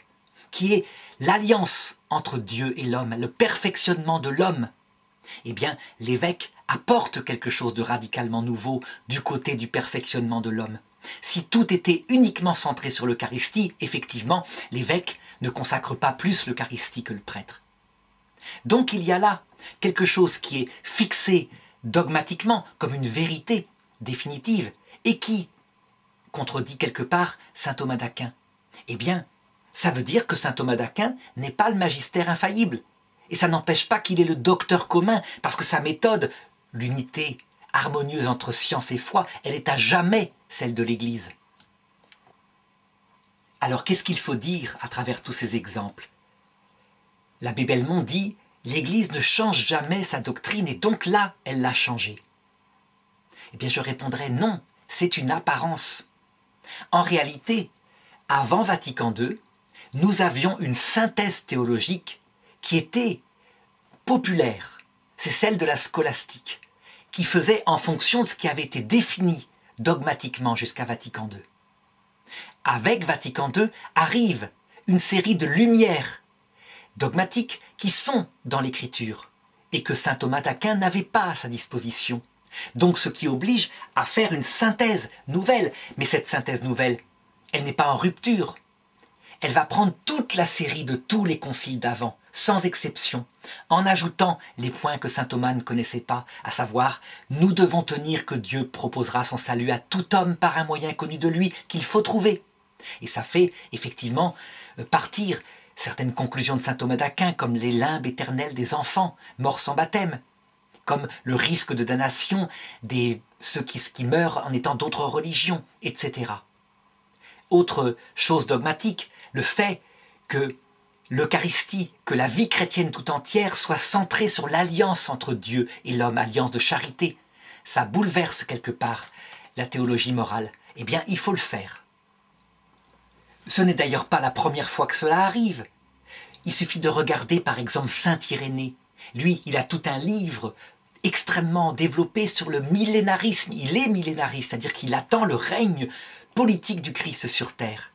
qui est l'alliance entre Dieu et l'homme, le perfectionnement de l'homme, eh bien, l'évêque apporte quelque chose de radicalement nouveau du côté du perfectionnement de l'homme. Si tout était uniquement centré sur l'Eucharistie, effectivement, l'évêque ne consacre pas plus l'Eucharistie que le prêtre. Donc il y a là quelque chose qui est fixé dogmatiquement comme une vérité définitive et qui contredit quelque part saint Thomas d'Aquin. Eh bien, ça veut dire que saint Thomas d'Aquin n'est pas le magistère infaillible. Et ça n'empêche pas qu'il est le docteur commun, parce que sa méthode, l'unité harmonieuse entre science et foi, elle est à jamais celle de l'Église. Alors qu'est-ce qu'il faut dire à travers tous ces exemples? L'abbé Belmont dit L'Église ne change jamais sa doctrine et donc là, elle l'a changée. Eh bien, je répondrai non, c'est une apparence. En réalité, avant Vatican II, nous avions une synthèse théologique qui était populaire. C'est celle de la scolastique, qui faisait en fonction de ce qui avait été défini dogmatiquement jusqu'à Vatican II. Avec Vatican II arrive une série de lumières dogmatiques qui sont dans l'écriture et que saint Thomas d'Aquin n'avait pas à sa disposition. Donc ce qui oblige à faire une synthèse nouvelle. Mais cette synthèse nouvelle, elle n'est pas en rupture. Elle va prendre toute la série de tous les conciles d'avant, sans exception, en ajoutant les points que saint Thomas ne connaissait pas, à savoir nous devons tenir que Dieu proposera son salut à tout homme par un moyen connu de lui qu'il faut trouver. Et ça fait effectivement euh, partir certaines conclusions de saint Thomas d'Aquin, comme les limbes éternelles des enfants, morts sans baptême, comme le risque de damnation des ceux qui, qui meurent en étant d'autres religions, etc. Autre chose dogmatique, le fait que l'Eucharistie, que la vie chrétienne tout entière soit centrée sur l'alliance entre Dieu et l'homme, alliance de charité. Ça bouleverse quelque part la théologie morale. Eh bien, il faut le faire. Ce n'est d'ailleurs pas la première fois que cela arrive. Il suffit de regarder par exemple Saint Irénée. Lui, il a tout un livre extrêmement développé sur le millénarisme. Il est millénariste, c'est-à-dire qu'il attend le règne politique du Christ sur terre.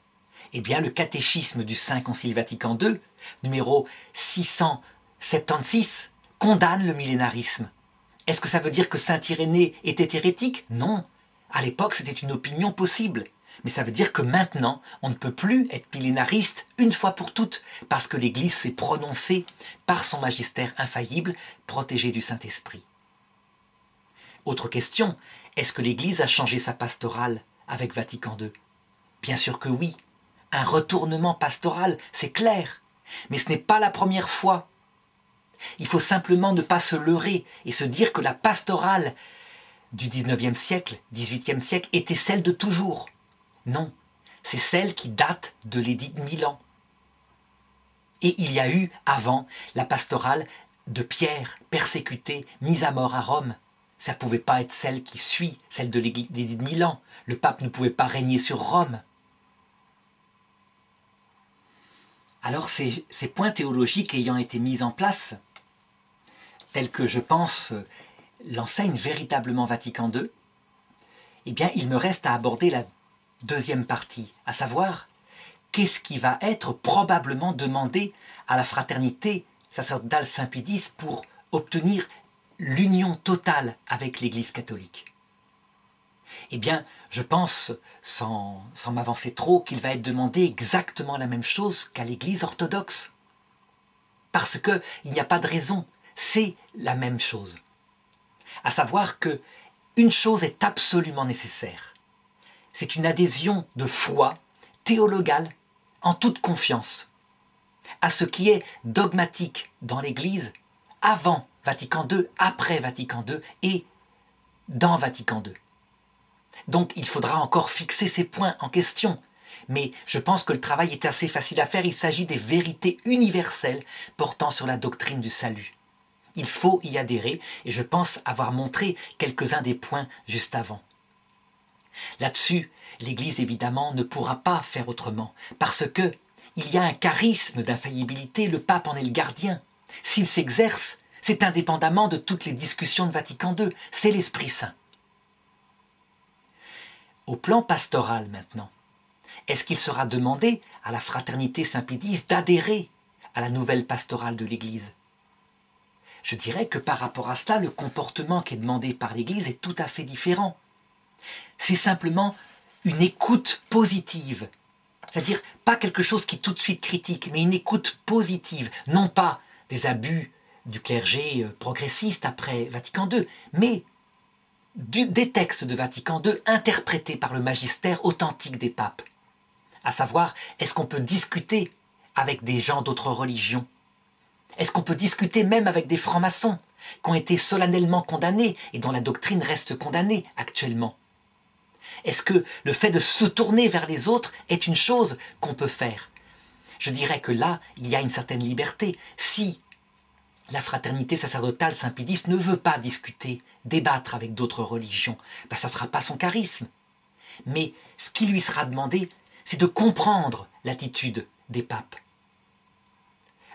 Eh bien, le catéchisme du Saint Concile Vatican II, numéro 676, condamne le millénarisme. Est-ce que ça veut dire que Saint Irénée était hérétique? Non. À l'époque, c'était une opinion possible. Mais ça veut dire que maintenant, on ne peut plus être millénariste une fois pour toutes, parce que l'Église s'est prononcée par son magistère infaillible, protégé du Saint-Esprit. Autre question, est-ce que l'Église a changé sa pastorale avec Vatican II Bien sûr que oui. Un retournement pastoral, c'est clair. Mais ce n'est pas la première fois. Il faut simplement ne pas se leurrer et se dire que la pastorale du XIXe siècle, XVIIIe siècle, était celle de toujours. Non, c'est celle qui date de l'édit de Milan. Et il y a eu avant la pastorale de Pierre, persécuté, mise à mort à Rome. Ça ne pouvait pas être celle qui suit, celle de l'édit de Milan. Le pape ne pouvait pas régner sur Rome. Alors ces, points théologiques ayant été mis en place, tels que je pense l'enseigne véritablement Vatican II, eh bien il me reste à aborder la deuxième partie, à savoir qu'est-ce qui va être probablement demandé à la fraternité sacerdotale Saint-Pédis pour obtenir l'union totale avec l'Église catholique? Eh bien, je pense, sans, m'avancer trop, qu'il va être demandé exactement la même chose qu'à l'Église orthodoxe. Parce qu'il n'y a pas de raison, c'est la même chose. À savoir que une chose est absolument nécessaire. C'est une adhésion de foi théologale en toute confiance à ce qui est dogmatique dans l'Église avant Vatican II, après Vatican II et dans Vatican II. Donc il faudra encore fixer ces points en question. Mais je pense que le travail est assez facile à faire. Il s'agit des vérités universelles portant sur la doctrine du salut. Il faut y adhérer et je pense avoir montré quelques-uns des points juste avant. Là-dessus, l'Église évidemment ne pourra pas faire autrement parce que il y a un charisme d'infaillibilité, le pape en est le gardien. S'il s'exerce, c'est indépendamment de toutes les discussions de Vatican II, c'est l'Esprit Saint. Au plan pastoral maintenant, est-ce qu'il sera demandé à la fraternité Saint-Pédis d'adhérer à la nouvelle pastorale de l'Église? Je dirais que par rapport à cela, le comportement qui est demandé par l'Église est tout à fait différent. C'est simplement une écoute positive, c'est-à-dire pas quelque chose qui tout de suite critique, mais une écoute positive, non pas des abus du clergé euh, progressiste après Vatican II, mais des textes de Vatican II interprétés par le magistère authentique des papes. À savoir, est-ce qu'on peut discuter avec des gens d'autres religions? Est-ce qu'on peut discuter même avec des francs-maçons qui ont été solennellement condamnés et dont la doctrine reste condamnée actuellement? Est-ce que le fait de se tourner vers les autres est une chose qu'on peut faire? Je dirais que là, il y a une certaine liberté. Si la fraternité sacerdotale Saint-Pédis ne veut pas discuter, débattre avec d'autres religions. Ben, ça ne sera pas son charisme. Mais ce qui lui sera demandé, c'est de comprendre l'attitude des papes.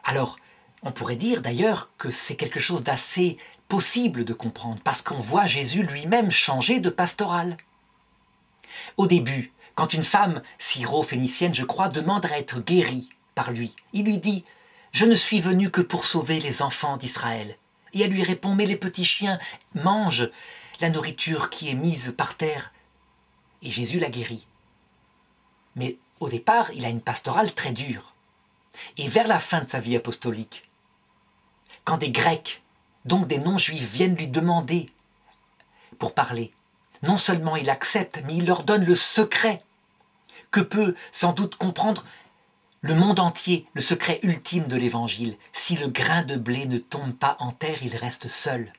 Alors, on pourrait dire d'ailleurs que c'est quelque chose d'assez possible de comprendre, parce qu'on voit Jésus lui-même changer de pastoral. Au début, quand une femme syro-phénicienne, je crois, demande à être guérie par lui, il lui dit je ne suis venu que pour sauver les enfants d'Israël. Et elle lui répond, mais les petits chiens mangent la nourriture qui est mise par terre. Et Jésus la guérit. Mais au départ, il a une pastorale très dure. Et vers la fin de sa vie apostolique, quand des Grecs, donc des non-juifs, viennent lui demander pour parler, non seulement il accepte, mais il leur donne le secret que peut sans doute comprendre le monde entier, le secret ultime de l'Évangile, si le grain de blé ne tombe pas en terre, il reste seul.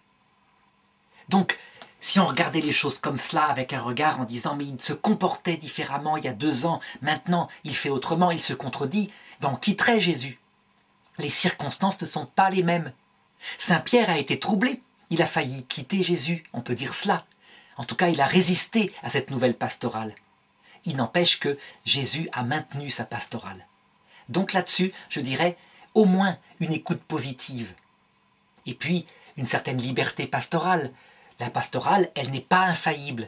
Donc, si on regardait les choses comme cela, avec un regard en disant mais il se comportait différemment il y a deux ans, maintenant il fait autrement, il se contredit, ben on quitterait Jésus. Les circonstances ne sont pas les mêmes. Saint Pierre a été troublé, il a failli quitter Jésus, on peut dire cela. En tout cas, il a résisté à cette nouvelle pastorale. Il n'empêche que Jésus a maintenu sa pastorale. Donc là-dessus, je dirais au moins une écoute positive. Et puis, une certaine liberté pastorale. La pastorale, elle n'est pas infaillible.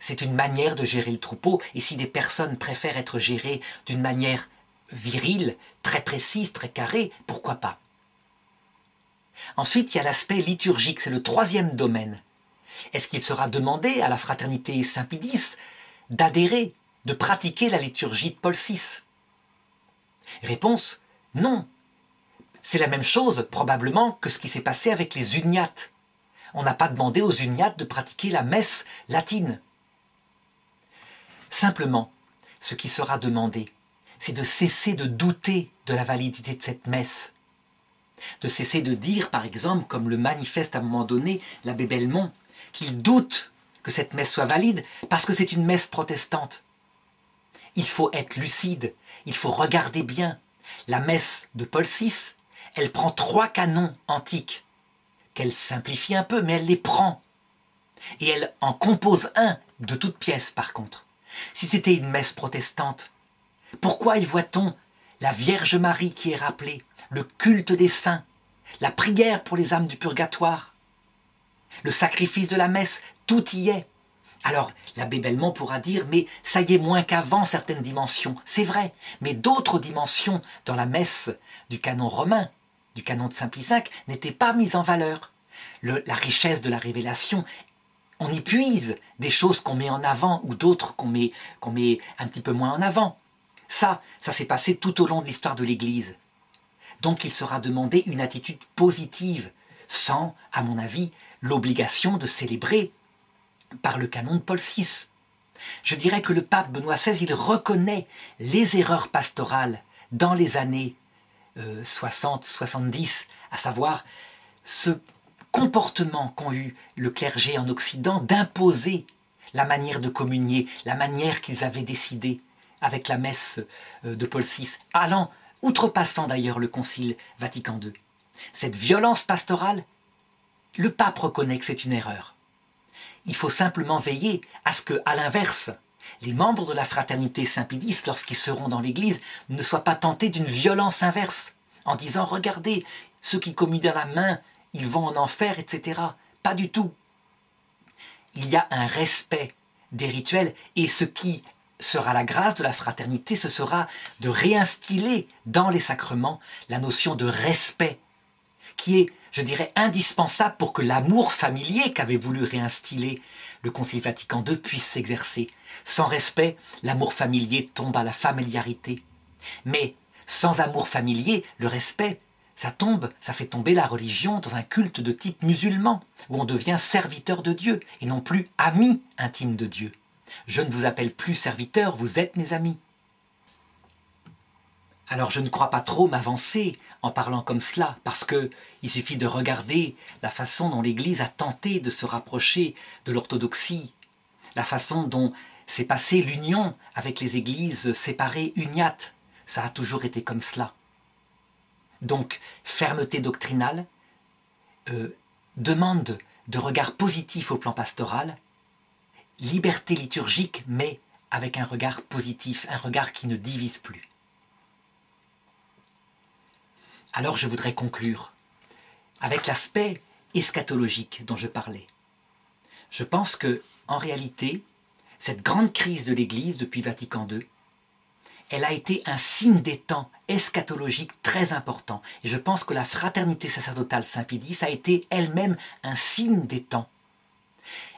C'est une manière de gérer le troupeau, et si des personnes préfèrent être gérées d'une manière virile, très précise, très carrée, pourquoi pas? Ensuite, il y a l'aspect liturgique, c'est le troisième domaine. Est-ce qu'il sera demandé à la fraternité Saint-Pédis d'adhérer, de pratiquer la liturgie de Paul VI Réponse non. C'est la même chose probablement que ce qui s'est passé avec les uniates. On n'a pas demandé aux uniates de pratiquer la messe latine. Simplement, ce qui sera demandé, c'est de cesser de douter de la validité de cette messe. De cesser de dire, par exemple, comme le manifeste à un moment donné l'abbé Belmont, qu'il doute que cette messe soit valide parce que c'est une messe protestante. Il faut être lucide, il faut regarder bien. La messe de Paul VI, elle prend trois canons antiques, qu'elle simplifie un peu, mais elle les prend. Et elle en compose un de toute pièce, par contre. Si c'était une messe protestante, pourquoi y voit-on la Vierge Marie qui est rappelée, le culte des saints, la prière pour les âmes du purgatoire, le sacrifice de la messe, tout y est. Alors, l'abbé Belmont pourra dire, mais ça y est moins qu'avant certaines dimensions. C'est vrai, mais d'autres dimensions dans la messe du canon romain, du canon de Saint-Pie n'étaient pas mises en valeur. la richesse de la révélation, on y puise des choses qu'on met en avant ou d'autres qu'on met, qu'on met un petit peu moins en avant. Ça, ça s'est passé tout au long de l'histoire de l'Église. Donc il sera demandé une attitude positive, sans, à mon avis, l'obligation de célébrer par le canon de Paul VI. Je dirais que le pape Benoît XVI, il reconnaît les erreurs pastorales dans les années 60-70, euh, à savoir ce comportement qu'ont eu le clergé en Occident d'imposer la manière de communier, la manière qu'ils avaient décidé avec la messe euh, de Paul VI, allant, outrepassant d'ailleurs le Concile Vatican II. Cette violence pastorale, le pape reconnaît que c'est une erreur. Il faut simplement veiller à ce que, à l'inverse, les membres de la fraternité Saint-Pédis, lorsqu'ils seront dans l'Église, ne soient pas tentés d'une violence inverse, en disant Regardez, ceux qui communient dans la main, ils vont en enfer, etc. Pas du tout. Il y a un respect des rituels, et ce qui sera la grâce de la fraternité, ce sera de réinstiller dans les sacrements la notion de respect, qui est je dirais, indispensable pour que l'amour familier qu'avait voulu réinstiller le Concile Vatican II puisse s'exercer. Sans respect, l'amour familier tombe à la familiarité. Mais sans amour familier, le respect, ça tombe, ça fait tomber la religion dans un culte de type musulman, où on devient serviteur de Dieu et non plus ami intime de Dieu. Je ne vous appelle plus serviteur, vous êtes mes amis. Alors je ne crois pas trop m'avancer en parlant comme cela, parce que il suffit de regarder la façon dont l'Église a tenté de se rapprocher de l'orthodoxie, la façon dont s'est passée l'union avec les églises séparées uniates. Ça a toujours été comme cela. Donc, fermeté doctrinale, euh, demande de regard positif au plan pastoral, liberté liturgique, mais avec un regard positif, un regard qui ne divise plus. Alors je voudrais conclure avec l'aspect eschatologique dont je parlais. Je pense que, en réalité, cette grande crise de l'Église depuis Vatican II, elle a été un signe des temps eschatologique très important. Et je pense que la fraternité sacerdotale Saint-Pédis a été elle-même un signe des temps.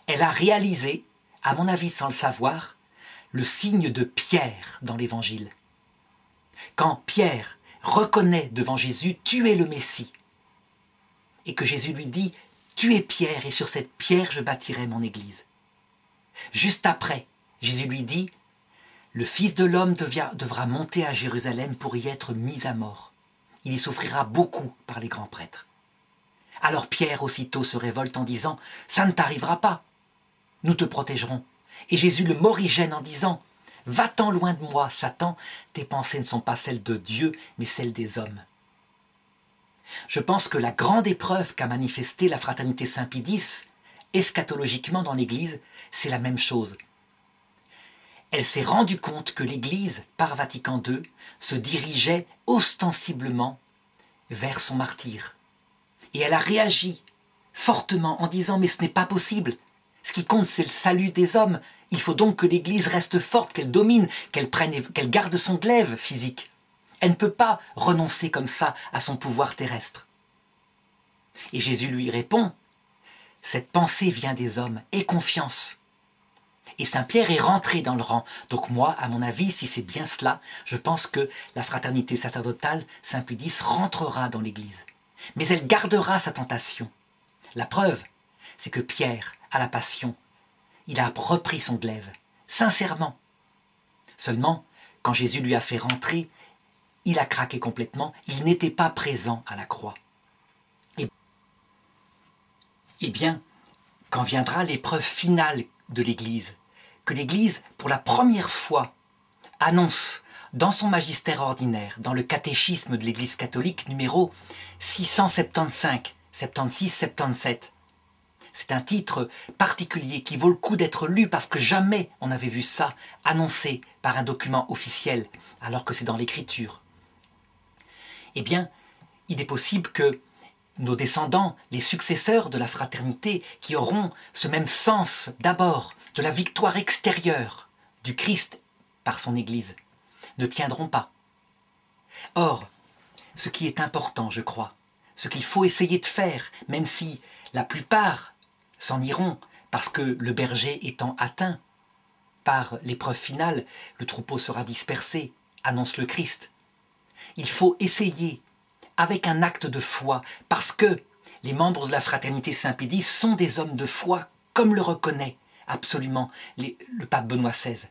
Elle a réalisé, à mon avis sans le savoir, le signe de Pierre dans l'Évangile. Quand Pierre reconnaît devant Jésus, tu es le Messie. Et que Jésus lui dit, tu es Pierre, et sur cette pierre je bâtirai mon Église. Juste après, Jésus lui dit, le Fils de l'homme devra monter à Jérusalem pour y être mis à mort. Il y souffrira beaucoup par les grands prêtres. Alors Pierre aussitôt se révolte en disant, ça ne t'arrivera pas. Nous te protégerons. Et Jésus le morigène en disant, Va-t'en loin de moi, Satan, tes pensées ne sont pas celles de Dieu, mais celles des hommes. Je pense que la grande épreuve qu'a manifestée la fraternité Saint-Pédis, eschatologiquement dans l'Église, c'est la même chose. Elle s'est rendue compte que l'Église, par Vatican II, se dirigeait ostensiblement vers son martyr. Et elle a réagi fortement en disant Mais ce n'est pas possible. Ce qui compte, c'est le salut des hommes. Il faut donc que l'Église reste forte, qu'elle domine, qu'elle prenne, qu'elle garde son glaive physique. Elle ne peut pas renoncer comme ça à son pouvoir terrestre. Et Jésus lui répond, cette pensée vient des hommes, aie confiance. Et Saint Pierre est rentré dans le rang. Donc moi, à mon avis, si c'est bien cela, je pense que la fraternité sacerdotale, Saint Pudis, rentrera dans l'Église. Mais elle gardera sa tentation. La preuve, c'est que Pierre, à la passion, il a repris son glaive, sincèrement. Seulement, quand Jésus lui a fait rentrer, il a craqué complètement, il n'était pas présent à la croix. Eh bien, quand viendra l'épreuve finale de l'Église, que l'Église, pour la première fois, annonce dans son magistère ordinaire, dans le catéchisme de l'Église catholique numéro 675, 76, 77, c'est un titre particulier qui vaut le coup d'être lu parce que jamais on n'avait vu ça annoncé par un document officiel alors que c'est dans l'écriture. Eh bien, il est possible que nos descendants, les successeurs de la fraternité, qui auront ce même sens d'abord de la victoire extérieure du Christ par son Église, ne tiendront pas. Or, ce qui est important, je crois, ce qu'il faut essayer de faire, même si la plupart s'en iront parce que le berger étant atteint par l'épreuve finale, le troupeau sera dispersé, annonce le Christ. Il faut essayer avec un acte de foi, parce que les membres de la fraternité Saint-Pédis sont des hommes de foi, comme le reconnaît absolument le pape Benoît XVI.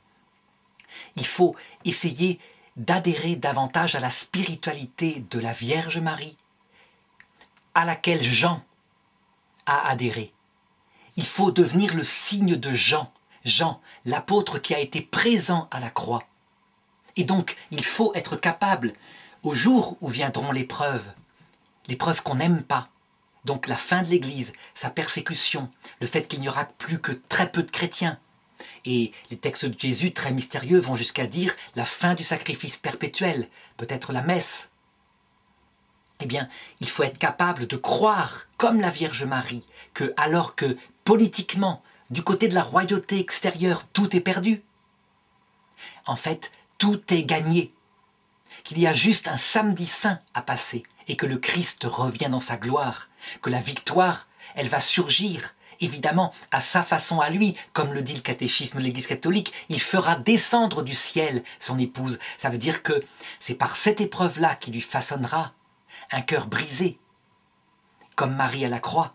Il faut essayer d'adhérer davantage à la spiritualité de la Vierge Marie, à laquelle Jean a adhéré. Il faut devenir le signe de Jean, Jean, l'apôtre qui a été présent à la croix. Et donc, il faut être capable au jour où viendront les preuves, les preuves qu'on n'aime pas, donc la fin de l'Église, sa persécution, le fait qu'il n'y aura plus que très peu de chrétiens. Et les textes de Jésus, très mystérieux, vont jusqu'à dire la fin du sacrifice perpétuel, peut-être la messe. Eh bien, il faut être capable de croire, comme la Vierge Marie, que alors que politiquement, du côté de la royauté extérieure, tout est perdu, en fait, tout est gagné qu'il y a juste un samedi saint à passer et que le Christ revient dans sa gloire, que la victoire, elle va surgir, évidemment, à sa façon à lui, comme le dit le catéchisme de l'Église catholique, il fera descendre du ciel son épouse. Ça veut dire que c'est par cette épreuve-là qu'il lui façonnera un cœur brisé, comme Marie à la croix,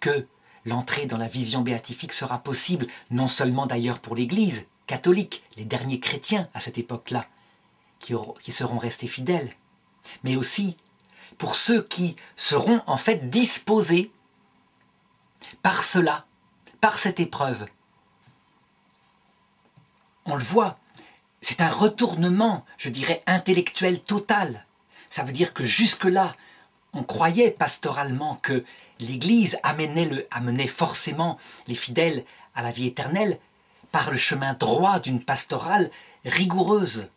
que l'entrée dans la vision béatifique sera possible, non seulement d'ailleurs pour l'Église catholique, les derniers chrétiens à cette époque-là, qui, seront restés fidèles, mais aussi pour ceux qui seront en fait disposés par cela, par cette épreuve. On le voit, c'est un retournement, je dirais, intellectuel total. Ça veut dire que jusque-là, on croyait pastoralement que l'Église amenait, le, amenait forcément les fidèles à la vie éternelle par le chemin droit d'une pastorale rigoureuse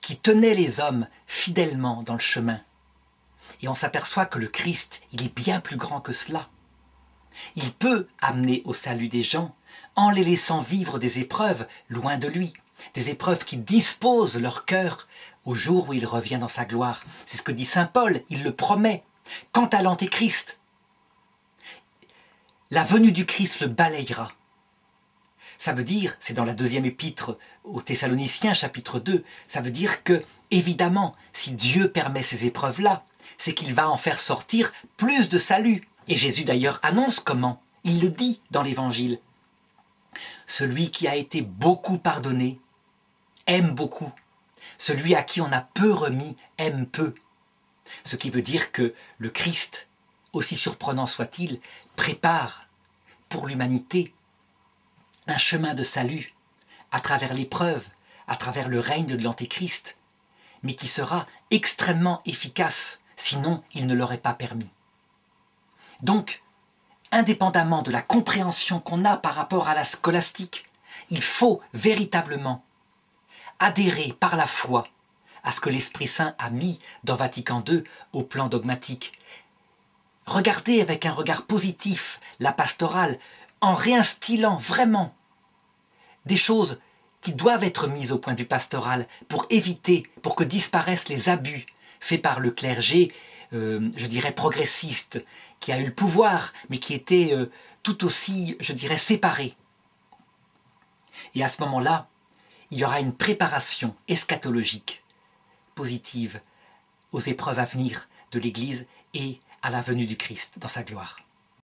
qui tenait les hommes fidèlement dans le chemin. Et on s'aperçoit que le Christ, il est bien plus grand que cela. Il peut amener au salut des gens en les laissant vivre des épreuves loin de lui, des épreuves qui disposent leur cœur au jour où il revient dans sa gloire. C'est ce que dit Saint Paul, il le promet. Quant à l'Antéchrist, la venue du Christ le balayera. Ça veut dire, c'est dans la deuxième épître aux Thessaloniciens, chapitre 2, ça veut dire que, évidemment, si Dieu permet ces épreuves-là, c'est qu'il va en faire sortir plus de salut. Et Jésus d'ailleurs annonce comment. Il le dit dans l'Évangile. Celui qui a été beaucoup pardonné aime beaucoup. Celui à qui on a peu remis aime peu. Ce qui veut dire que le Christ, aussi surprenant soit-il, prépare pour l'humanité un chemin de salut à travers l'épreuve, à travers le règne de l'Antéchrist, mais qui sera extrêmement efficace, sinon il ne l'aurait pas permis. Donc, indépendamment de la compréhension qu'on a par rapport à la scolastique, il faut véritablement adhérer par la foi à ce que l'Esprit Saint a mis dans Vatican II au plan dogmatique. Regardez avec un regard positif la pastorale, en réinstillant vraiment des choses qui doivent être mises au point du pastoral pour éviter, pour que disparaissent les abus faits par le clergé, euh, je dirais progressiste, qui a eu le pouvoir, mais qui était euh, tout aussi, je dirais, séparé. Et à ce moment-là, il y aura une préparation eschatologique positive aux épreuves à venir de l'Église et à la venue du Christ dans sa gloire.